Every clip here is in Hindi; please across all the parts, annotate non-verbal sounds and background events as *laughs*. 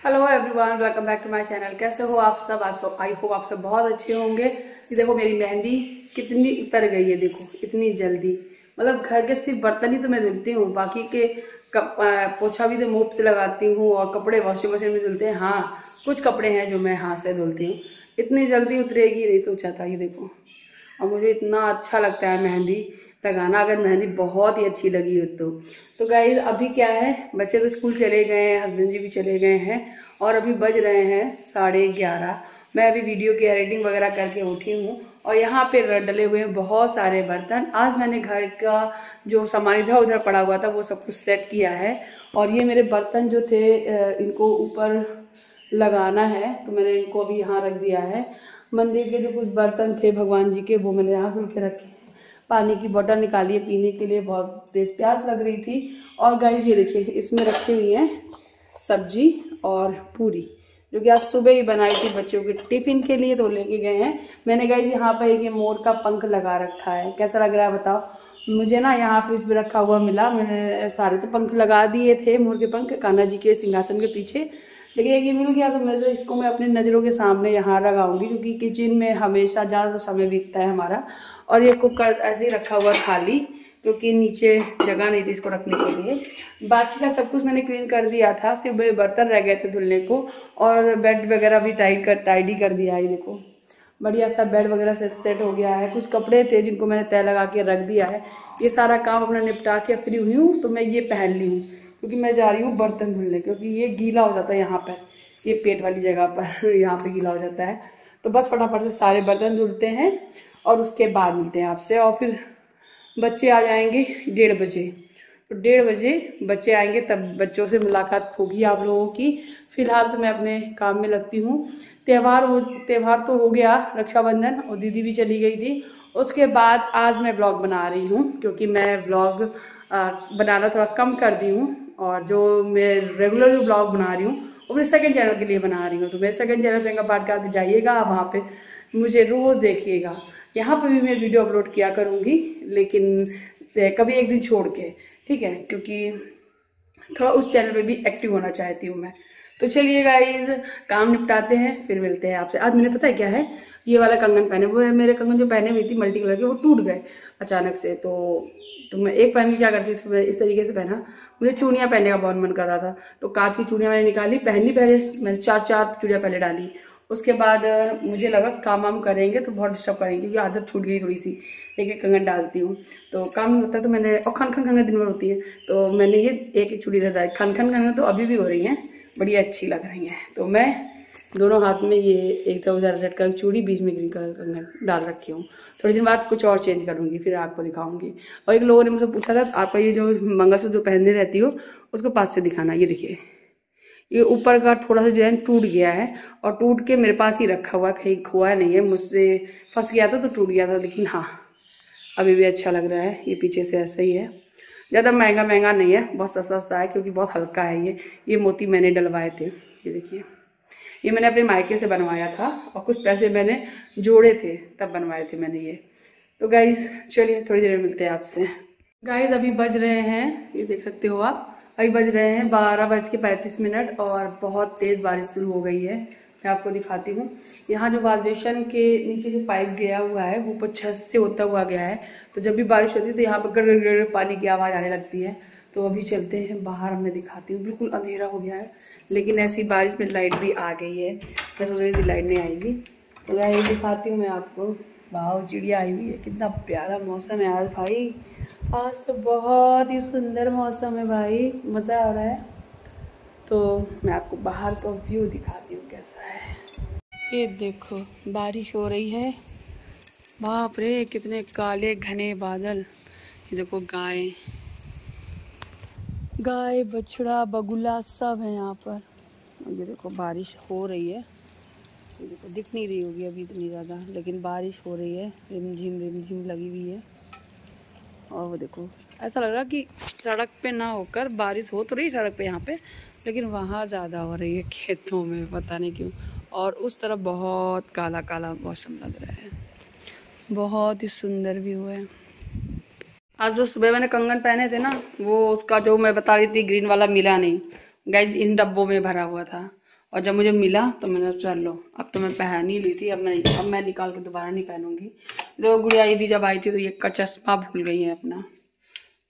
Hello everyone welcome back to my channel कैसे हो आप सब? आप सब आई होप आप सब बहुत अच्छे होंगे। ये देखो मेरी मेहंदी कितनी उतर गई है, देखो, इतनी जल्दी। मतलब घर के सिर्फ़ बर्तन ही तो मैं धुलती हूँ, बाकी के पोछा भी तो मोप से लगाती हूँ और कपड़े वॉशिंग मशीन में धुलते हैं। हाँ कुछ कपड़े हैं जो मैं हाथ से धुलती हूँ। इतनी जल्दी उतरेगी, नहीं सोचा था, ये देखो। और मुझे इतना अच्छा लगता है मेहंदी। लगाना अगर मेहंदी बहुत ही अच्छी लगी हो तो। तो गाइज़ अभी क्या है? बच्चे तो स्कूल चले गए हैं हस्बैंड जी भी चले गए हैं, और अभी बज रहे हैं साढ़े ग्यारह। मैं अभी वीडियो की एडिटिंग वगैरह करके उठी हूँ, और यहाँ पे डले हुए हैं बहुत सारे बर्तन। आज मैंने घर का जो सामान इधर उधर पड़ा हुआ था, वो सब कुछ सेट किया है। और ये मेरे बर्तन जो थे इनको ऊपर लगाना है तो मैंने इनको अभी यहाँ रख दिया है। मंदिर के जो कुछ बर्तन थे भगवान जी के, वो मैंने यहाँ धुल के रखे पानी की बोतल निकाली है पीने के लिए, बहुत तेज प्यास लग रही थी। और गाइस ये देखिए, इसमें रखी हुई है सब्ज़ी और पूरी, जो कि आज सुबह ही बनाई थी बच्चों के टिफ़िन के लिए तो लेके गए हैं। मैंने गाइस यहाँ पर एक ये मोर का पंख लगा रखा है। कैसा लग रहा है बताओ? मुझे ना यहाँ फ्रिज भी रखा हुआ मिला। मैंने सारे तो पंख लगा दिए थे, मोर के पंख, कान्हा जी के सिंहासन के पीछे। लेकिन एक ये मिल गया तो मैं जो इसको मैं अपनी नज़रों के सामने यहाँ लगाऊँगी क्योंकि किचन में हमेशा ज़्यादा समय बीतता है हमारा। और ये कुकर ऐसे ही रखा हुआ खाली, क्योंकि नीचे जगह नहीं थी इसको रखने के लिए। बाकी का सब कुछ मैंने क्लीन कर दिया था, सिर्फ़ बर्तन रह गए थे धुलने को, और बेड वगैरह भी टाइट कर टाइडी कर दिया है देखो। बढ़िया सा बेड वगैरह सेट सेट हो गया है। कुछ कपड़े थे जिनको मैंने तय लगा के रख दिया है। ये सारा काम अपना निपटा के फ्री हुई हूँ तो मैं ये पहन ली हूँ। क्योंकि मैं जा रही हूँ बर्तन धुलने, क्योंकि ये गीला हो जाता है यहाँ पर ये पेट वाली जगह पर *laughs* यहाँ पे गीला हो जाता है। तो बस फटाफट से सारे बर्तन धुलते हैं और उसके बाद मिलते हैं आपसे। और फिर बच्चे आ जाएँगे डेढ़ बजे। तो डेढ़ बजे बच्चे आएँगे, तब बच्चों से मुलाकात होगी आप लोगों की। फ़िलहाल तो मैं अपने काम में लगती हूँ। त्यौहार हो, त्यौहार तो हो गया, रक्षाबंधन, और दीदी भी चली गई थी। उसके बाद आज मैं ब्लॉग बना रही हूँ, क्योंकि मैं ब्लॉग बनाना थोड़ा कम कर दी हूँ। और जो मैं रेगुलर जो ब्लॉग बना रही हूँ, वो मेरे सेकंड चैनल के लिए बना रही हूँ। तो मेरे सेकंड चैनल प्रियंका पाटकार पे जाइएगा आप वहाँ पे मुझे रोज़ देखिएगा। यहाँ पे भी मैं वीडियो अपलोड किया करूँगी, लेकिन कभी एक दिन छोड़ के, ठीक है? क्योंकि थोड़ा उस चैनल पे भी एक्टिव होना चाहती हूँ मैं। तो चलिए गाइज़ काम निपटाते हैं, फिर मिलते हैं आपसे। आज मैंने पता है क्या है? ये वाला कंगन पहने, वो मेरे कंगन जो पहने हुई थी मल्टी कलर के, वो टूट गए अचानक से। तो तो मैं एक पहन के क्या करती मैं इस तरीके से पहना। मुझे चूड़ियाँ पहनने का बहुत मन कर रहा था। तो कांच की चूड़ियाँ मैंने निकाली, पहननी पहले मैंने चार चार चूड़ियाँ पहले डाली। उसके बाद, मुझे लगा काम वाम करेंगे तो बहुत डिस्टर्ब करेंगे, क्योंकि आदत छूट गई थोड़ी सी एक एक कंगन डालती हूँ। तो काम नहीं होता तो मैंने, और खन खन खन दिन भर होती है। तो मैंने ये एक एक चूड़ी दे खन खन खन तो अभी भी हो रही हैं, बड़ी अच्छी लग रही हैं। तो मैं दोनों हाथ में ये एक तो उधर रेड कलर की चूड़ी, बीच में ग्रीन कलर कंगन डाल रखी हूँ। थोड़ी दिन बाद कुछ और चेंज करूँगी, फिर आपको दिखाऊँगी। और एक लोगों ने मुझसे पूछा था, आपका ये जो मंगलसूत्र जो पहनने रहती हो, उसको पास से दिखाना, ये देखिए। ये ऊपर का थोड़ा सा डिज़ाइन टूट गया है और टूट के मेरे पास ही रखा हुआ, कहीं खोआ नहीं है, मुझसे फंस गया था तो टूट गया था, लेकिन हाँ अभी भी अच्छा लग रहा है, ये पीछे से ऐसा ही है। ज़्यादा महँगा महँगा नहीं है, बहुत सस्ता सस्ता है, क्योंकि बहुत हल्का है ये। ये मोती मैंने डलवाए थे, ये देखिए। ये मैंने अपने मायके से बनवाया था और कुछ पैसे मैंने जोड़े थे, तब बनवाए थे मैंने ये। तो गाइज़ चलिए थोड़ी देर में मिलते हैं आपसे। गाइज़ अभी बज रहे हैं, ये देख सकते हो आप, अभी बज रहे हैं बारह बज के पैंतीस मिनट और बहुत तेज़ बारिश शुरू हो गई है। मैं आपको दिखाती हूँ। यहाँ जो वाइब्रेशन के नीचे जो पाइप गया हुआ है, वो ऊपर छत से होता हुआ गया है। तो जब भी बारिश होती है तो यहाँ पर गड़ गड़ पानी की आवाज़ आने लगती है। तो अभी चलते हैं बाहर मैं दिखाती हूँ। बिल्कुल अंधेरा हो गया है। लेकिन ऐसी बारिश में लाइट भी आ गई है। मैं सोच रही थी लाइट नहीं आएगी। तो मैं दिखाती हूँ, मैं आपको। भाव चिड़िया आई हुई है। कितना प्यारा मौसम है आज भाई। आज तो बहुत ही सुंदर मौसम है भाई। मज़ा आ रहा है। तो मैं आपको बाहर का व्यू दिखाती हूँ कैसा है। ये देखो, बारिश हो रही है। बाप रे, कितने काले घने बादल। ये देखो गाय। गाय, बछड़ा, बगुला सब है यहाँ पर। ये देखो, बारिश हो रही है। ये देखो, दिख नहीं रही होगी अभी इतनी ज़्यादा, लेकिन बारिश हो रही है। रिमझिम रिमझिम लगी हुई है। और वो देखो, ऐसा लग रहा कि सड़क पे ना होकर बारिश हो तो रही सड़क पे यहाँ पे, लेकिन वहाँ ज़्यादा हो रही है खेतों में, पता नहीं क्यों। और उस तरफ़ बहुत काला काला मौसम लग रहा है। बहुत ही सुंदर व्यू है। आज जो सुबह मैंने कंगन पहने थे ना, वो उसका जो मैं बता रही थी ग्रीन वाला मिला नहीं। गाइज़ इन डब्बों में भरा हुआ था। और जब मुझे मिला तो मैंने चल लो अब तो मैं पहन ही ली थी, अब मैं अब मैं निकाल के दोबारा नहीं पहनूँगी। देखो गुड़िया दीदी जब आई थी तो ये का चश्मा भूल गई है अपना।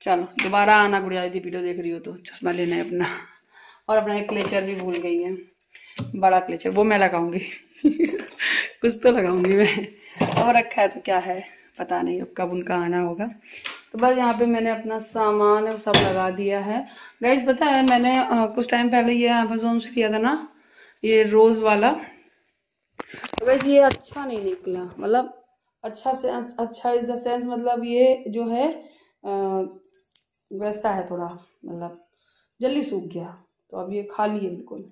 चलो, दोबारा आना, गुड़िया दीदी, वीडियो देख रही हो तो चश्मा लेना है अपना। और अपना एक क्लेचर भी भूल गई है। बड़ा क्लेचर वो मैं लगाऊँगी। *laughs* कुछ तो लगाऊँगी मैं। और रखा है तो क्या है, पता नहीं, अब कब उनका आना होगा। तो बस यहाँ पे मैंने अपना सामान है सब लगा दिया है। गैस पता है मैंने आ, कुछ टाइम पहले ये अमेजोन से लिया था ना ये रोज़ वाला। तो गैस ये अच्छा नहीं निकला। मतलब अच्छा से अच्छा इज़ द सेंस मतलब ये जो है आ, वैसा है थोड़ा मतलब जल्दी सूख गया। तो अब ये खाली है बिल्कुल।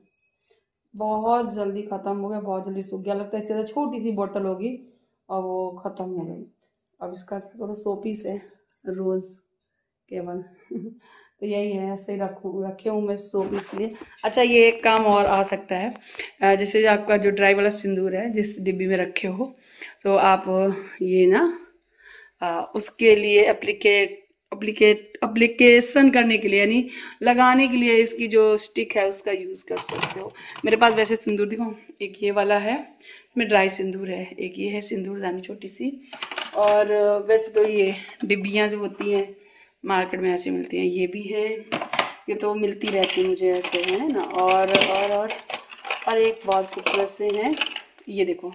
बहुत जल्दी ख़त्म हो गया बहुत जल्दी सूख गया। लगता है इससे छोटी सी बोतल होगी और वो ख़त्म हो गई। अब इसका क्या करो सोपीस है रोज़ केवल। *laughs* तो यही है ऐसे रखूँ रखे हूँ मैं सो पीस के लिए। अच्छा ये एक काम और आ सकता है। जैसे आपका जो ड्राई वाला सिंदूर है जिस डिब्बी में रखे हो तो आप ये ना आ, उसके लिए अप्लीकेट अप्लीकेट अप्लीकेशन करने के लिए यानी लगाने के लिए इसकी जो स्टिक है उसका यूज़ कर सकते हो। मेरे पास वैसे सिंदूर दिखाऊँ एक ये वाला है में ड्राई सिंदूर है एक ये है सिंदूर दानी छोटी सी। और वैसे तो ये डिब्बियाँ जो होती हैं, मार्केट में ऐसी मिलती हैं, ये भी है। ये तो मिलती रहती मुझे ऐसे, है ना? और और और और एक बहुत खूबसूरत से हैं, ये देखो।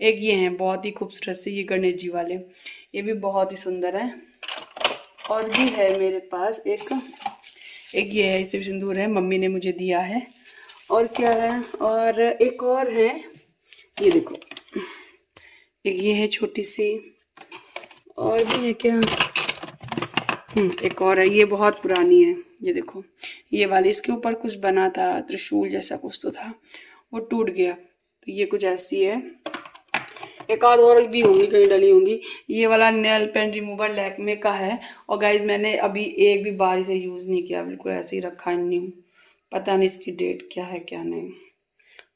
एक ये हैं, बहुत ही खूबसूरत से, ये गणेश जी वाले। ये भी बहुत ही सुंदर है। और भी है मेरे पास एक एक ये है इसे सिंदूर है, मम्मी ने मुझे दिया है। और क्या है? और एक और है, ये देखो। एक ये है छोटी सी और भी है क्या? हम्म एक और है, ये बहुत पुरानी है, ये देखो। ये वाली, इसके ऊपर कुछ बना था, त्रिशूल जैसा कुछ तो था, वो टूट गया। तो ये कुछ ऐसी है। एक आध और भी होंगी, कहीं डली होंगी। ये वाला नेल पेन रिमूवर लैकमे का है। और गाइज़ मैंने अभी एक भी बार इसे यूज़ नहीं किया, बिल्कुल ऐसे ही रखा है। न्यू पता नहीं इसकी डेट क्या है, क्या नहीं।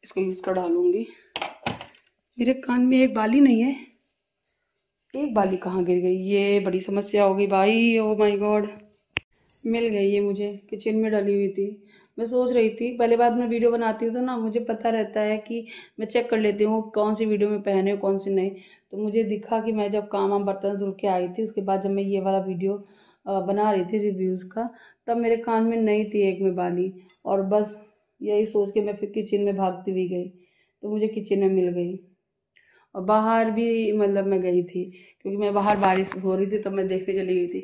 इसको यूज़ कर डालूँगी। मेरे कान में एक बाली नहीं है। एक बाली कहाँ गिर गई? ये बड़ी समस्या हो गई भाई ओ माय गॉड मिल गई ये मुझे, किचन में डली हुई थी। मैं सोच रही थी, पहले बात मैं वीडियो बनाती हूँ तो ना, मुझे पता रहता है कि मैं चेक कर लेती हूँ कौन सी वीडियो में पहने हो, कौन सी नहीं। तो मुझे दिखा कि मैं जब काम वाम बर्तन धुल के आई थी, उसके बाद जब मैं ये वाला वीडियो बना रही थी रिव्यूज़ का, तब मेरे कान में नहीं थी एक में बाली। और बस यही सोच के मैं फिर किचन में भागती हुई गई। तो मुझे किचन में मिल गई। और बाहर भी मतलब मैं गई थी, क्योंकि मैं बाहर बारिश हो रही थी तो मैं देखने चली गई थी।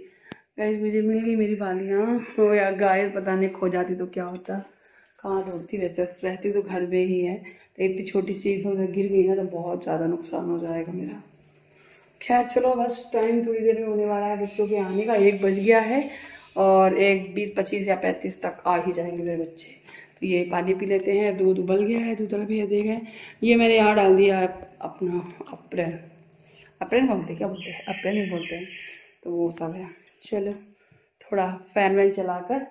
गाइस मुझे मिल गई मेरी बालियाँ। *laughs* हो या गाय पता नहीं खो जाती तो क्या होता। कहाँ ढूंढती वैसे? रहती तो घर में ही है। तो इतनी छोटी सी इधर उधर गिर गई ना तो बहुत ज़्यादा नुकसान हो जाएगा मेरा। खैर, चलो, बस टाइम थोड़ी देर में होने वाला है। बच्चों के आने का एक बज गया है और एक बीस पच्चीस या पैंतीस तक आ ही जाएँगे मेरे बच्चे। ये पानी पी लेते हैं, दूध उबल गया है, दूध भी दे गए ये मैंने यहाँ डाल दिया है अपना अप्रैल। अप्रैल बोलते क्या बोलते हैं? अप्रैल नहीं बोलते हैं। तो वो सब है। चलो, थोड़ा फ़ैन वैन चलाकर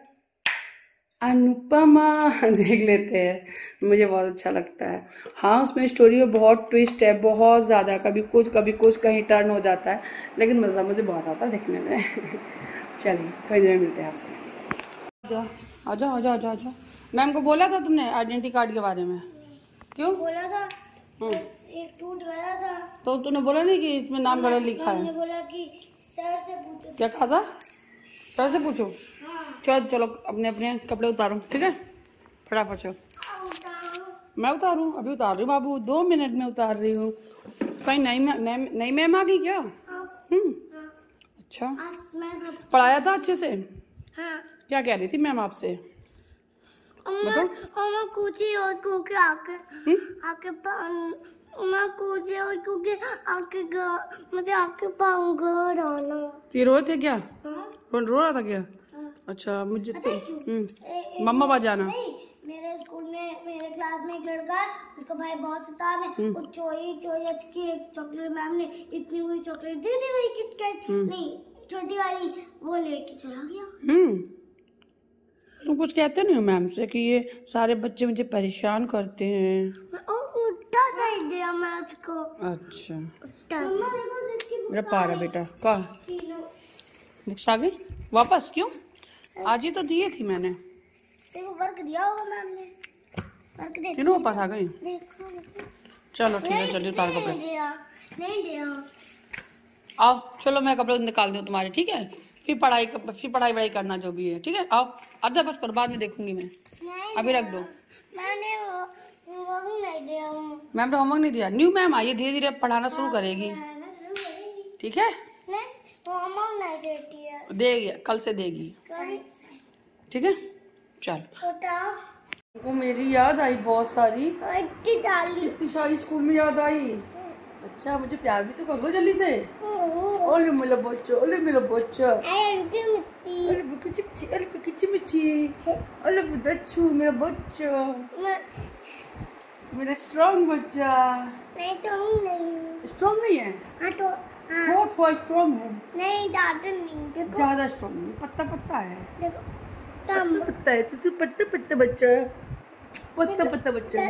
अनुपमा *laughs* देख लेते हैं। मुझे बहुत अच्छा लगता है। हाँ उसमें स्टोरी में बहुत ट्विस्ट है, बहुत ज़्यादा। कभी कुछ कभी कुछ कहीं टर्न हो जाता है, लेकिन मज़ा मुझे बहुत आता है देखने में। *laughs* चलिए, थोड़ी देर मिलते हैं आपसे। आ जाओ आ जाओ आ जाओ आ जाओ। मैम को बोला था तुमने आइडेंटिटी कार्ड के बारे में? क्यों? बोला था। एक टूट गया था। तो तूने बोला नहीं कि इसमें नाम गलत लिखा है? बोला कि सर से पूछो। क्या कहा था? सर से पूछो। हाँ। चलो चलो अपने अपने कपड़े उतारो ठीक है? फटाफट चलो। मैं उतारूँ? अभी उतार रही हूँ बाबू। दो मिनट में उतार रही हूँ। कहीं नई नई मैम आ गई क्या? हाँ। हम्म। हाँ। अच्छा। पढ़ाया था अच्छे से? हाँ। क्या कह रही थी मैम आपसे? बताओ और आके हम्म? आके मैं कूदे और क्योंकि आके मुझे आके पाऊँ घर आना ये रो थे क्या हाँ? रो रहा था क्या हाँ। अच्छा मुझे तो। मम्मा पास जाना मेरे स्कूल में मेरे क्लास में एक लड़का है उसका भाई बहुत सतार है। वो चोरी चोरी की एक चॉकलेट मैम ने इतनी बड़ी चॉकलेट दी थी वही किटकैट हम्म। नहीं छोटी वाली वो लेके चला गया हम्म तुम कुछ कहते नहीं हो मैम से कि ये सारे बच्चे मुझे परेशान करते हैं? दिया मैं उसको। अच्छा। मेरा पारा बेटा का बुक्स आ गई वापस क्यों? आज ही तो दिए थी मैंने। वर्क दिया होगा मैम ने। तीनों वापस आ गई। चलो ठीक है चलिए उतार कपड़े नहीं दिया। आओ चलो मैं कपड़े निकाल दूँ तुम्हारे ठीक है? फिर पढ़ाई फिर पढ़ाई वढ़ाई करना जो भी है ठीक है? आओ। अद्धा बस करो बाद में देखूँगी मैं। अभी रख दो। मैंने वो वो नहीं दिया मैम ने होमवर्क नहीं दिया। न्यू मैम है धीरे धीरे पढ़ाना शुरू करेगी। ठीक है? नहीं होमवर्क नहीं देती है। देगी कल से देगी। ठीक है? चल। वो मेरी याद आई बहुत सारी। इतनी सारी स्कूल में याद आई। अच्छा मुझे प्यार भी तो कर लो जल्दी से। ओले मेरा बच्चा ओले मेरा बच्चा। ओले बुकिची मिची ओले बुकिची मिची ओले बुदच्चू मेरा बच्चा। मेरा स्ट्रॉन्ग बच्चा। नहीं तो नहीं स्ट्रॉन्ग नहीं है? हाँ तो हाँ। थोड़ा थोड़ा स्ट्रॉन्ग है। नहीं डाटा नहीं देखो। ज़्यादा स्ट्रॉन्ग नहीं पत्ता पत्ता है। देखो पत्ता पत्ता है तू पत्ता पत्ता बच्चा पत्ता पत्ता बच्चा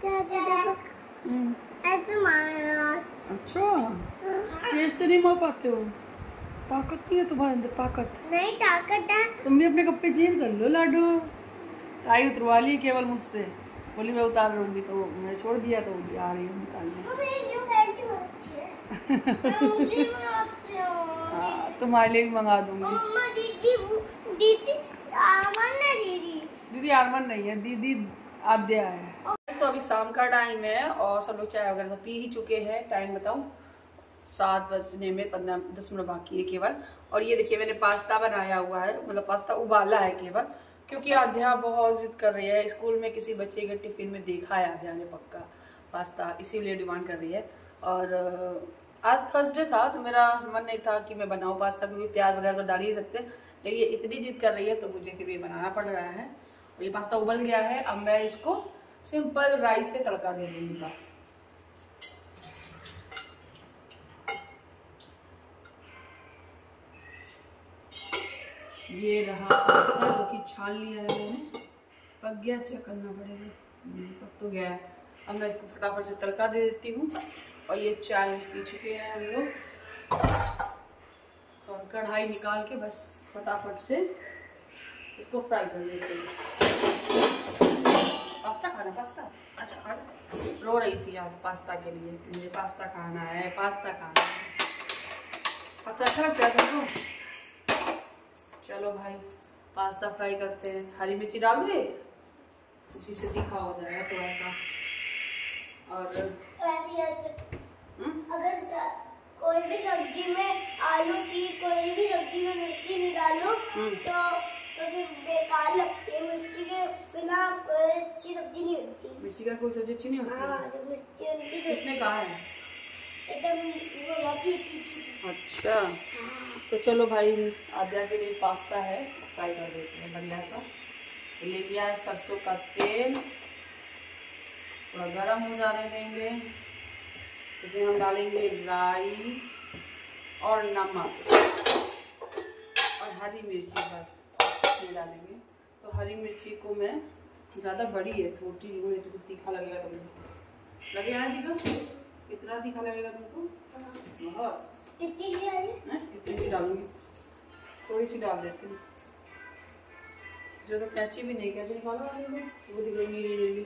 क्या क्या देखो अच्छा। तेज से नहीं मार पाते हो? ताकत नहीं है तुम्हारे अंदर ताकत। नहीं ताकत है। तुम भी अपने कपड़े चेंज कर लो लाडू। आई उतरवा ली केवल मुझसे। बोली मैं उतार लूँगी। तो मैं छोड़ दिया तो आ रही है निकालने अच्छी है हूँ। हाँ, तुम्हारे लिए भी मंगा दूँगी। दीदी दीदी आरमन नहीं है दीदी आद्या है। तो अभी शाम का टाइम है और सब लोग चाय वगैरह तो पी ही चुके हैं। टाइम बताऊँ, सात बजने में पंद्रह, दस मिनट बाकी है केवल। और ये देखिए, मैंने पास्ता बनाया हुआ है मतलब पास्ता उबाला है केवल, क्योंकि आध्या बहुत जिद कर रही है। स्कूल में किसी बच्चे के टिफ़िन में देखा है आध्या ने पक्का पास्ता, इसीलिए डिमांड कर रही है। और आज थर्सडे था तो मेरा मन नहीं था कि मैं बनाऊँ पास्ता, क्योंकि प्याज वगैरह तो डाल ही सकते। लेकिन ये इतनी जिद कर रही है तो मुझे फिर भी बनाना पड़ रहा है। ये पास्ता उबल गया है, अब मैं इसको सिंपल राइस से तड़का दे दूँगी बस। ये रहा जो कि छान लिया है मैंने। पक गया चेक करना पड़ेगा। हम्म, पक तो गया है। अब मैं इसको फटाफट से तड़का दे देती हूँ। और ये चाय पी चुके हैं हम लोग। और कढ़ाई निकाल के बस फटाफट से इसको फ्राई कर देते हैं। खाना पास्ता? अच्छा खाना रो रही थी आज पास्ता के लिए कि मुझे पास्ता खाना है पास्ता खाना है। पास्ता अच्छा लगता है? तुमको चलो भाई पास्ता फ्राई करते हैं। हरी मिर्ची डाल दे? इसी से तीखा हो जाएगा थोड़ा सा और ऐसी रहती हम्म, अगर कोई भी सब्ज़ी में आलू की कोई भी सब्ज़ी में मिर्ची नहीं डालो हम्म। तो तो बेकार लगती है मिर्ची के बिना कोई अच्छी सब्ज़ी नहीं बनती मिर्ची का कोई सब्ज़ी अच्छी नहीं होती? हाँ है जब मिर्ची बनती तो किसने कहा है? एकदम वो बहुत तीखी अच्छा तो चलो भाई आद्या के लिए पास्ता है फ्राई कर देते हैं बढ़िया सा। ले लिया है सरसों का तेल। थोड़ा गर्म हो जाने देंगे। इसमें हम डालेंगे राई और नमक और हरी मिर्ची बस। ये डालेंगे। तो हरी मिर्ची को मैं ज़्यादा बड़ी है छोटी नहीं हूँ तो तीखा लगेगा तुमको लगेगा ना तीखा? कितना तीखा लगेगा तुमको? बहुत। कितनी सी डालूँगी। थोड़ी सी डाल देती हूँ। इसमें तो कैची भी नहीं कैची निकालो वो दिख रही मेरी